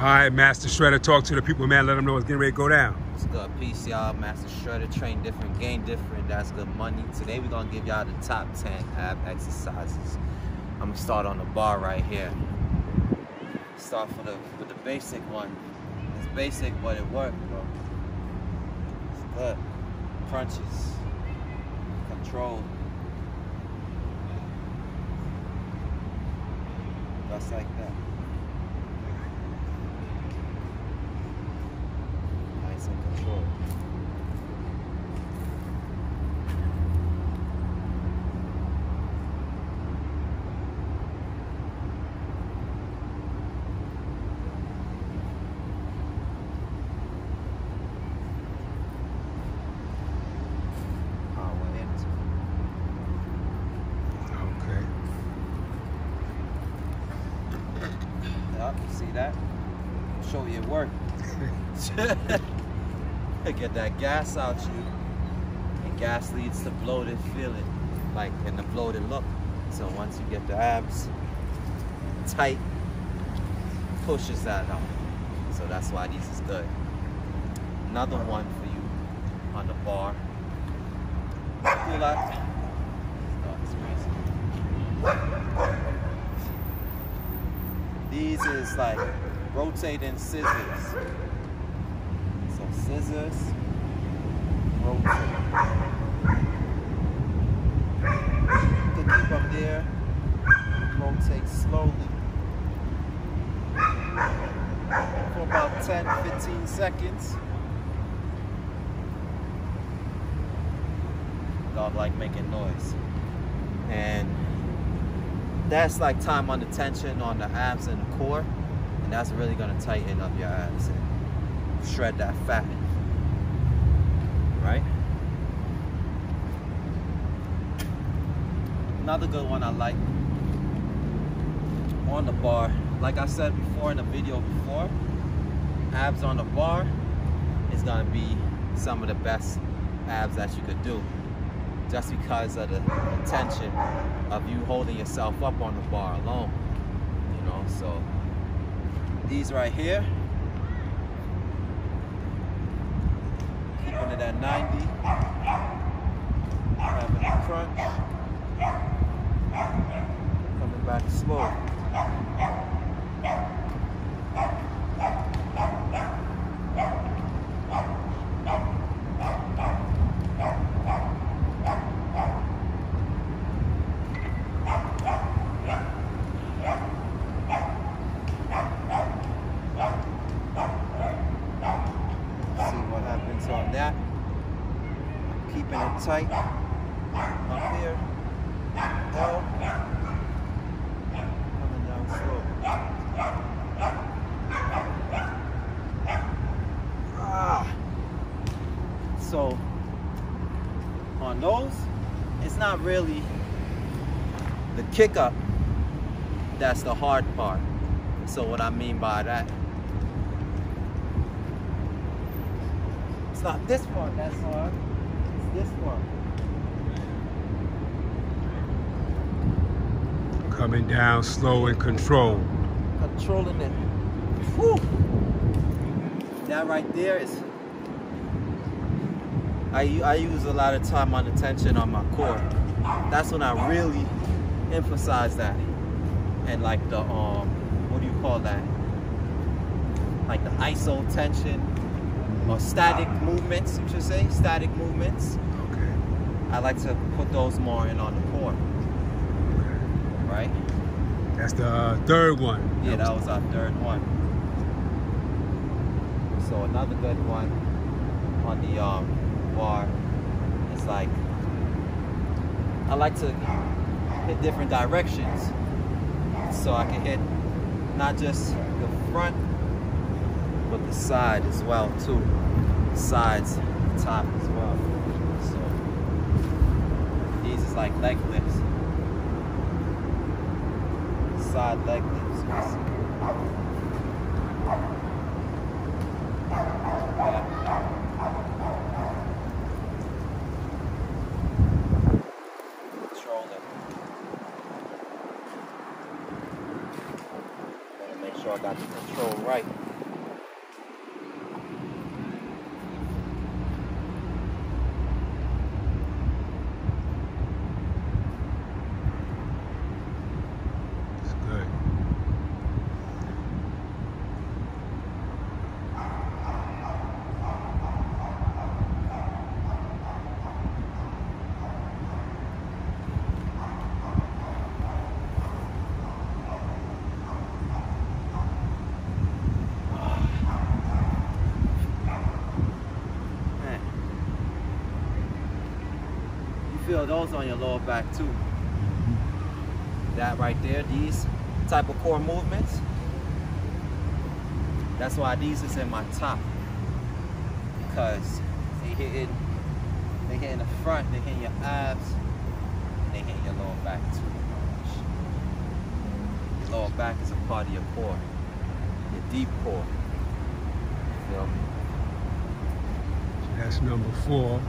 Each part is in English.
All right, Master Shredda, talk to the people, man. Let them know it's getting ready to go down. It's good. Peace, y'all. Master Shredda, train different, gain different. That's good money. Today, we're going to give y'all the top 10 ab exercises. I'm going to start on the bar right here. Start for the, with the basic one. It's basic, but it worked, bro. It's good. Crunches. Control. Just like that. Nice and controlled. Power into. Okay. Yup, Oh, see that? Show you it work. Get that gas out you. And gas leads to bloated feeling, like in the bloated look. So once you get the abs tight, pushes that out. So that's why these is good. Another one for you on the bar. Pull up. Oh. These is like rotating scissors. So scissors, rotate. You can keep them there, rotate slowly. For about 10, 15 seconds. Dog like making noise. And that's like time under tension on the abs and the core and that's really going to tighten up your abs and shred that fat right? Another good one I like. On the bar. Like I said before in the video before abs on the bar is to be some of the best abs that you could do. Just because of the tension of you holding yourself up on the bar alone. You know, so these right here, keeping it at 90, having a crunch, coming back slow. see what happens on that. Keeping it tight up here. L. Coming down slow. Ah. So on those, it's not really the kick up that's the hard part. So what I mean by that It's not this part that's hard. It's this part. Coming down slow and controlled. Controlling it. Whew. That right there is—I use a lot of time under tension on my core. That's when I really emphasize that. And like the um, what do you call that? Like the iso tension or static movements, you should say, static movements. Okay. I like to put those more in on the core, right? That's the third one. Yeah, that was our third one. So another good one on the um, bar is like I like to hit different directions, so I can hit not just the front, but the side as well too. Sides, the top as well. So these is like leg lifts. Side leg lifts. you see. Control it. Gotta make sure I got the control right. Feel those on your lower back too. That right there, these type of core movements. That's why these is in my top. Because they hitting, they hitting the front, they hitting your abs, and they hitting your lower back too much. Lower back is a part of your core, your deep core. You feel me? That's number four.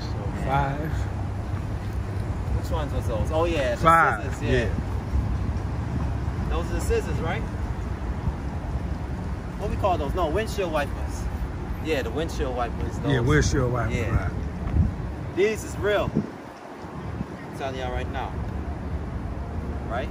So five. Which ones was those? Oh yeah, the Five. scissors, yeah. Those are the scissors, right? What we call those? No, windshield wipers. Yeah, the windshield wipers. Those. Yeah, windshield wiper. Yeah. Right. These is real. I'm telling y'all right now. Right?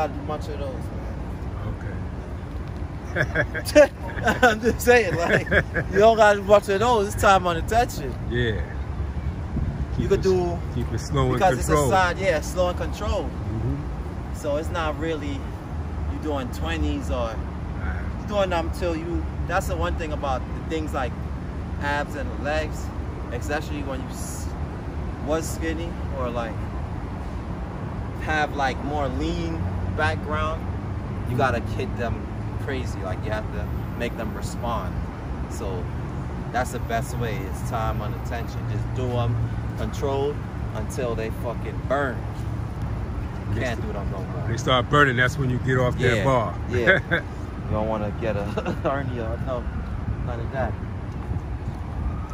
You gotta do much of those, Okay. I'm just saying, like, you don't gotta do much of those. It's time on the attention. Yeah. You Keep could it- do keep it slow because and it's a side, yeah, slow and controlled. Mhm. So it's not really you doing 20s or Right. you doing them till you. That's the one thing about the things like abs and legs, especially when you was skinny or like have like more lean background. You gotta hit them crazy. Like you have to make them respond. So that's the best way. Is time on attention. Just do them controlled until they fucking burn. You can't do them no more. They start burning, that's when you get off Yeah, that bar. yeah. You don't want to get a hernia or no, none of that.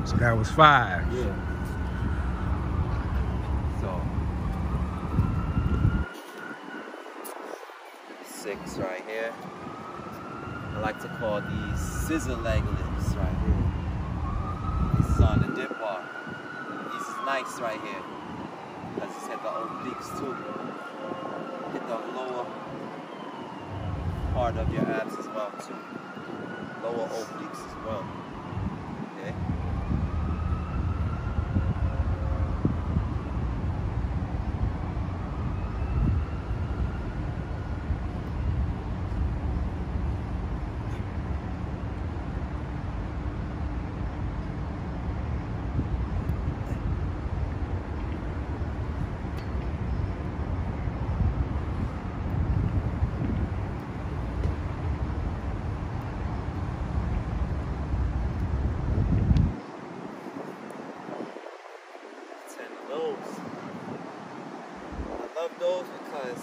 so that was five. Yeah. So six right here. I like to call these scissor leg lifts right here. This is on the dip bar. This is nice right here. Because it's hit the obliques too. Hit the lower part of your abs as well too. Lower obliques as well. Okay. Ten of those. I love those because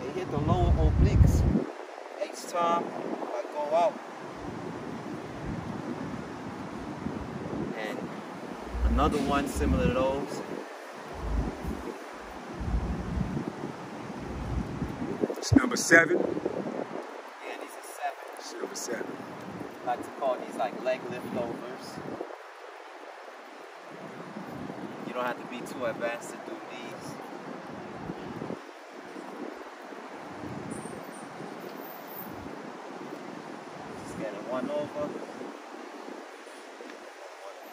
they hit the lower obliques each time I go out. And another one similar to those. It's number seven. Yeah, these are seven. It's number seven. I like to call these like leg lift overs. You don't have to be too advanced to do these. Just getting one over. One.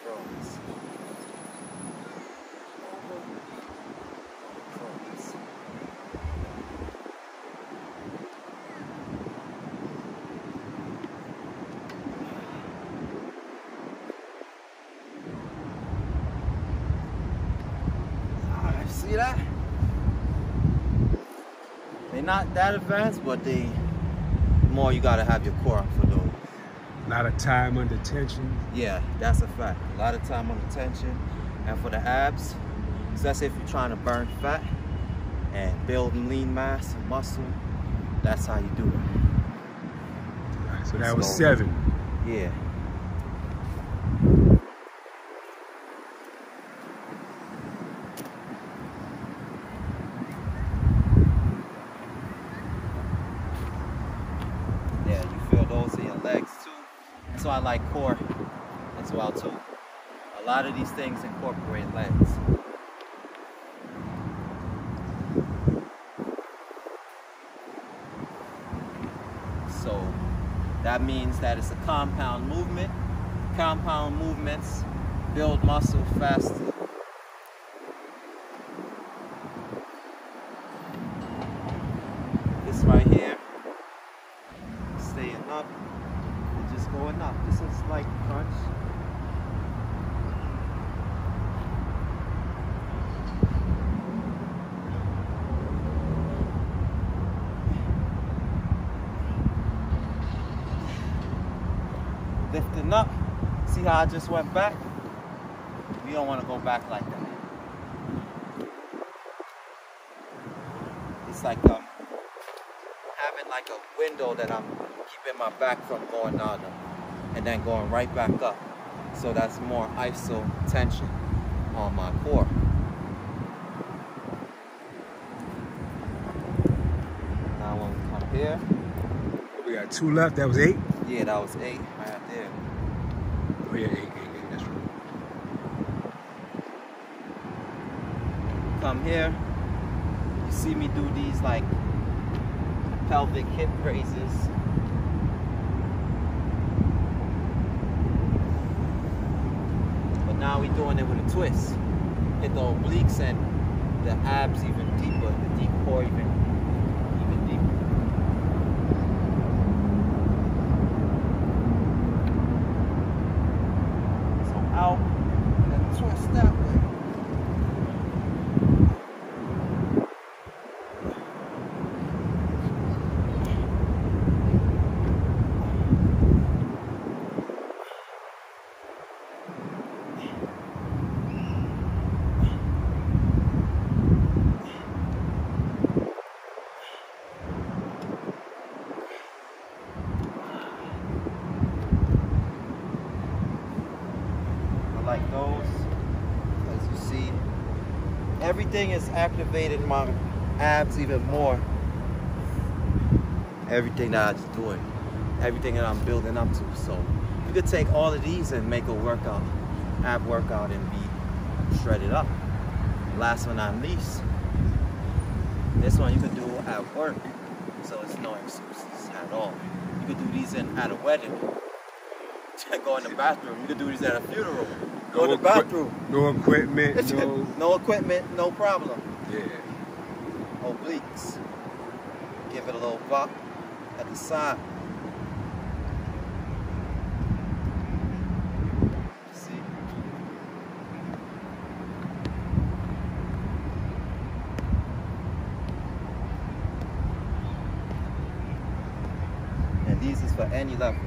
Approach. Ah, See that? They're not that advanced, but they more you gotta have your core up for those. A lot of time under tension. Yeah, that's a fact. A lot of time under tension. And for the abs, especially if you're trying to burn fat and build lean mass and muscle, that's how you do it. Right, so that was seven. Yeah, That's why I like core as well too. A lot of these things incorporate lens. So that means that it's a compound movement. Compound movements build muscle faster slight crunch. lifting up. See how I just went back? We don't want to go back like that. It's like um, having like a window that I'm keeping my back from going down and then going right back up. So that's more iso tension on my core. Now when we come here, We got two left. That was eight. yeah, that was eight right there. Oh yeah, eight, eight, eight. That's right. come here, you see me do these like pelvic hip raises. Now we're doing it with a twist. Hit the obliques and the abs even deeper, the deep core even deeper. So out and then twist that way. I like those. As you see, everything is activated my abs even more. Everything that I'm doing, everything that I'm building up to. So you could take all of these and make a workout, ab workout, and be shredded up. Last but not least, this one you could do at work, so it's no excuses at all. You could do these in at a wedding. Go in the bathroom. You could do these at a funeral. Go in the equi- bathroom. No equipment. No. no equipment, no problem. Yeah. Obliques. Give it a little bop at the side. See? And these is for any level,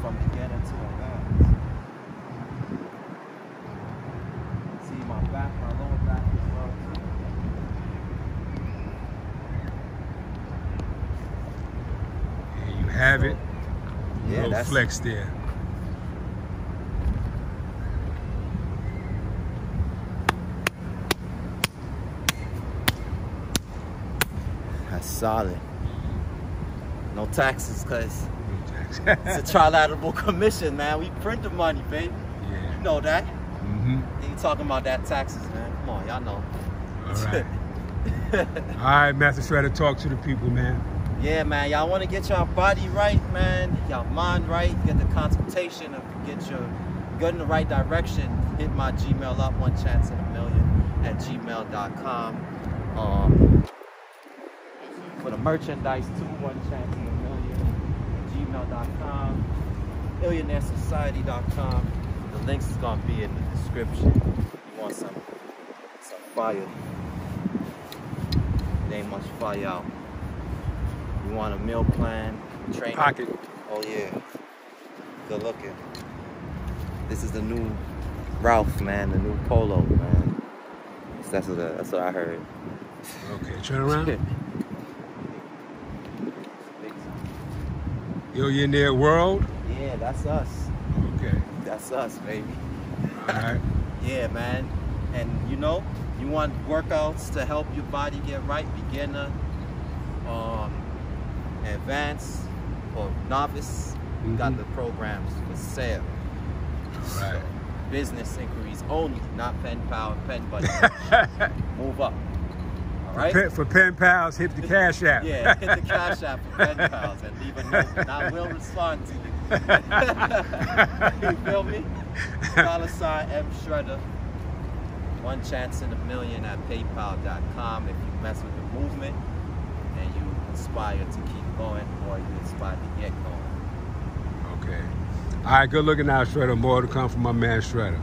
from beginner to advanced. See my back, my lower back as well too. And you have it. Flex there. that's solid. No taxes, cause No it's a trilateral commission, man. We print the money, baby. yeah. You know that. Mm-hmm. You talking about that taxes, man? Come on, y'all know. All right. All right, Master Shredda, talk to the people, man. Yeah, man. Y'all want to get your body right, man. Y'all mind right. Get the consultation. Get your go in the right direction. Hit my Gmail up. One chance in a million at gmail.com. Um, for the merchandise too. One chance in a million. Gmail.com. Millionairesociety.com. The links is gonna be in the description. If You want some some fire? It ain't much fire out. You want a meal plan, training? Pocket. Oh yeah, good looking. This is the new Ralph, man, the new Polo, man. That's what that's what I heard. Okay, turn around. Millionaire World. yeah, that's us. Okay. That's us, baby. All right. Yeah, man. And you know, you want workouts to help your body get right, beginner, um, advanced, or novice. We got Mhm. the programs for sale. Right. Business inquiries only, not pen pal, pen buddy. Move up. All right. Pen, for pen pals, hit the cash app. yeah, hit the cash app for pen pals and leave a note, and I will respond to you. you feel me? Dollar sign M Shredda. One chance in a million at PayPal.com. If you mess with the movement and you inspire to keep going, or you inspire to get going. Okay. All right, good looking out, Shredda. More to come from my man Shredda.